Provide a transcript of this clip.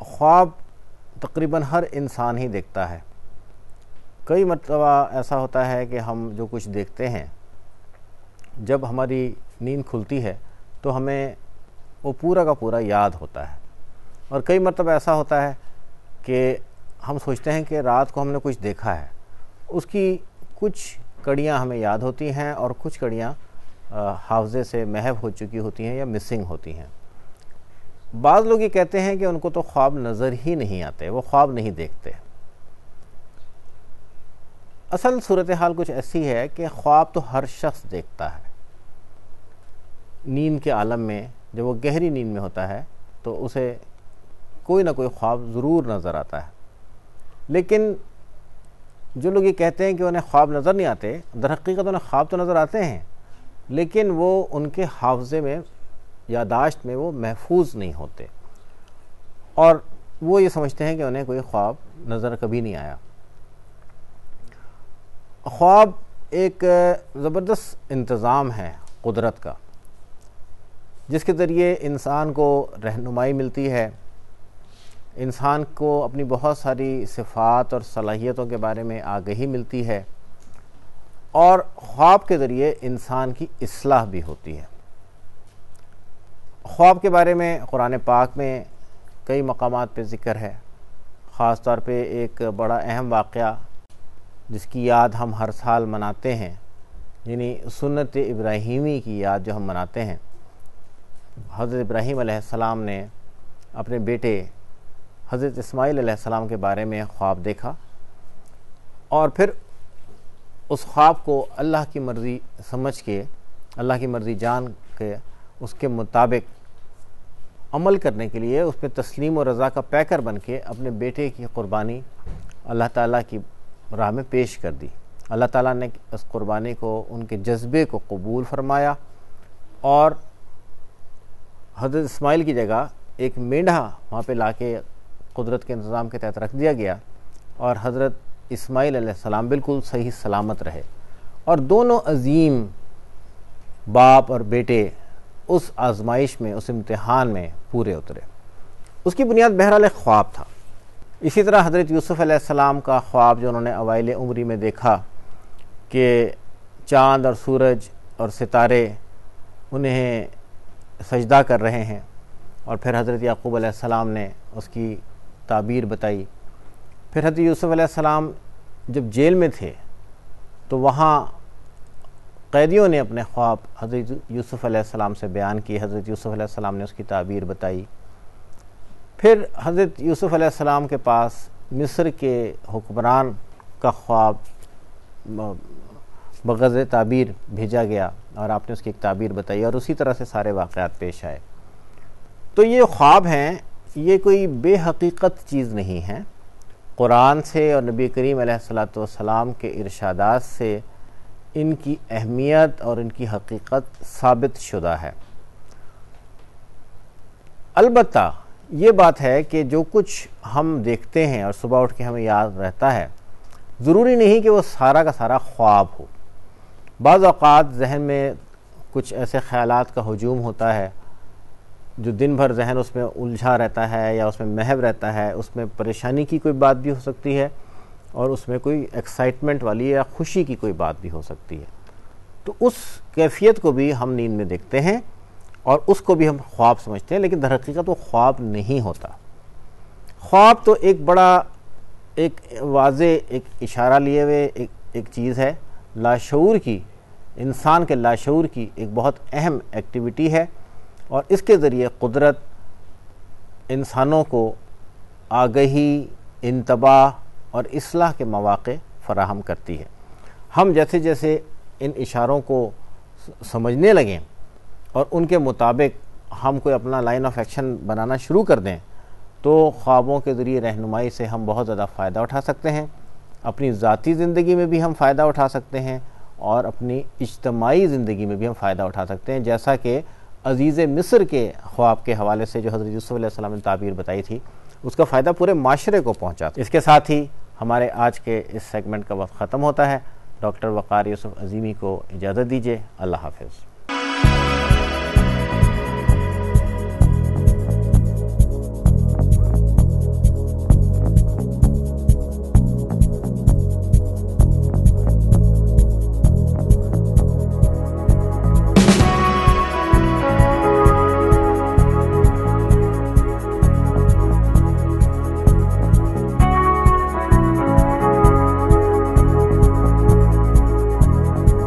ख्वाब तकरीबन हर इंसान ही देखता है। कई मरतबा ऐसा होता है कि हम जो कुछ देखते हैं, जब हमारी नींद खुलती है तो हमें वो पूरा का पूरा याद होता है। और कई मरतबा ऐसा होता है कि हम सोचते हैं कि रात को हमने कुछ देखा है। उसकी कुछ कड़ियाँ हमें याद होती हैं और कुछ कड़ियाँ हावजे से महव हो चुकी होती हैं या मिसिंग होती हैं। बाज़ लोग ये कहते हैं कि उनको तो ख्वाब नज़र ही नहीं आते, वो ख्वाब नहीं देखते। असल सूरत हाल कुछ ऐसी है कि ख्वाब तो हर शख्स देखता है। नींद के आलम में, जब वो गहरी नींद में होता है तो उसे कोई ना कोई ख्वाब ज़रूर नज़र आता है। लेकिन जो लोग ये कहते हैं कि उन्हें ख्वाब नज़र नहीं आते दर हकीकत उन्हें ख्वाब तो नज़र आते हैं, लेकिन वो उनके हाफजे में यादाश्त में वो महफूज नहीं होते। और वो ये समझते हैं कि उन्हें कोई ख्वाब नज़र कभी नहीं आया। ख्वाब एक ज़बरदस्त इंतज़ाम है कुदरत का, जिसके ज़रिए इंसान को रहनुमाई मिलती है। इंसान को अपनी बहुत सारी सिफ़ात और सलाहियतों के बारे में आगही मिलती है। और ख्वाब के ज़रिए इंसान की असलाह भी होती है। ख्वाब के बारे में, कुरान पाक में कई मकाम पर ज़िक्र है। ख़ास तौर पे एक बड़ा अहम वाक़ जिसकी याद हम हर साल मनाते हैं, यानी सुन्नत इब्राहिमी की याद जो हम मनाते हैं। हज़रत इब्राहीम सलाम ने अपने बेटे हज़रत इसमाईल सलाम के बारे में ख्वाब देखा और फिर उस ख्वाब को अल्लाह की मर्ज़ी समझ के, अल्लाह की मर्ज़ी जान के उसके मुताबिक अमल करने के लिए उस पर तस्लीम और रज़ा का पैकर बन के अपने बेटे की क़ुरबानी अल्लाह ताला की राह में पेश कर दी। अल्लाह ताला ने उस क़ुरबानी को, उनके जज्बे को कबूल फरमाया और हज़रत इसमाइल की जगह एक मेंढा वहाँ पे लाके कुदरत के इंतज़ाम के तहत रख दिया गया और हज़रत इसमाइल सलाम बिल्कुल सही सलामत रहे। और दोनों अजीम बाप और बेटे उस आजमाइश में, उस इम्तहान में पूरे उतरे। उसकी बुनियाद बहरहाल एक ख्वाब था। इसी तरह हज़रत यूसुफ़ सलाम का ख्वाब जो उन्होंने अवाइल उम्री में देखा कि चाँद और सूरज और सितारे उन्हें सजदा कर रहे हैं और फिर हज़रत याकूब सलाम ने उसकी ताबीर बताई। फिर हज़रत यूसुफ़ सलाम जब जेल में थे तो वहाँ कैदियों ने अपने ख्वाब हज़रत यूसुफ़ सलाम से बयान किए। हज़रत यूसुफ़ सलाम ने उसकी ताबीर बताई। फिर हज़रत यूसुफ़ सलाम के पास मिस्र के हुक्मरान का ख्वाब बगज़ ताबीर भेजा गया और आपने उसकी एक ताबीर बताई और उसी तरह से सारे वाक़ात पेश आए। तो ये ख्वाब हैं, ये कोई बेहकीकत चीज़ नहीं है। कुरान से और नबी करीम सलाम के इरशादात से इनकी अहमियत और इनकी हकीकत साबित शुदा है। अलबत् ये बात है कि जो कुछ हम देखते हैं और सुबह उठ के हमें याद रहता है, ज़रूरी नहीं कि वो सारा का सारा ख्वाब हो। बाज़ अवत जहन में कुछ ऐसे ख्याल का हजूम होता है, जो दिन भर जहन उसमें उलझा रहता है या उसमें महव रहता है, उसमें परेशानी की कोई बात भी हो सकती है। और उसमें कोई एक्साइटमेंट वाली या खुशी की कोई बात भी हो सकती है। तो उस कैफियत को भी हम नींद में देखते हैं और उसको भी हम ख्वाब समझते हैं, लेकिन दरहकीकत वो ख्वाब नहीं होता। ख्वाब तो एक बड़ा, एक वाज, एक इशारा लिए हुए, एक एक चीज़ है। लाशूर की, इंसान के लाशूर की एक बहुत अहम एक्टिविटी है और इसके ज़रिए कुदरत इंसानों को आगही इंतबाह और असलाह के मौाक़े फ़राहम करती है। हम जैसे जैसे इन इशारों को समझने लगें और उनके मुताबिक हम कोई अपना लाइन ऑफ़ एक्शन बनाना शुरू कर दें तो ख्वाबों के ज़रिए रहनुमाई से हम बहुत ज़्यादा फ़ायदा उठा सकते हैं, अपनी ज़ाती ज़िंदगी में भी हम फ़ायदा उठा सकते हैं और अपनी इज्तमाही ज़िंदगी में भी हम फ़ायदा उठा सकते हैं। जैसा कि अज़ीज़ मिस्र के ख्वाब के हवाले से जो हज़रत यूसुफ़ ने ताबीर बताई थी, उसका फ़ायदा पूरे माशरे को पहुँचा इसके साथ ही हमारे आज के इस सेगमेंट का वक्त ख़त्म होता है। डॉक्टर वक़ार यूसुफ अजीमी को इजाज़त दीजिए। अल्लाह हाफिज़।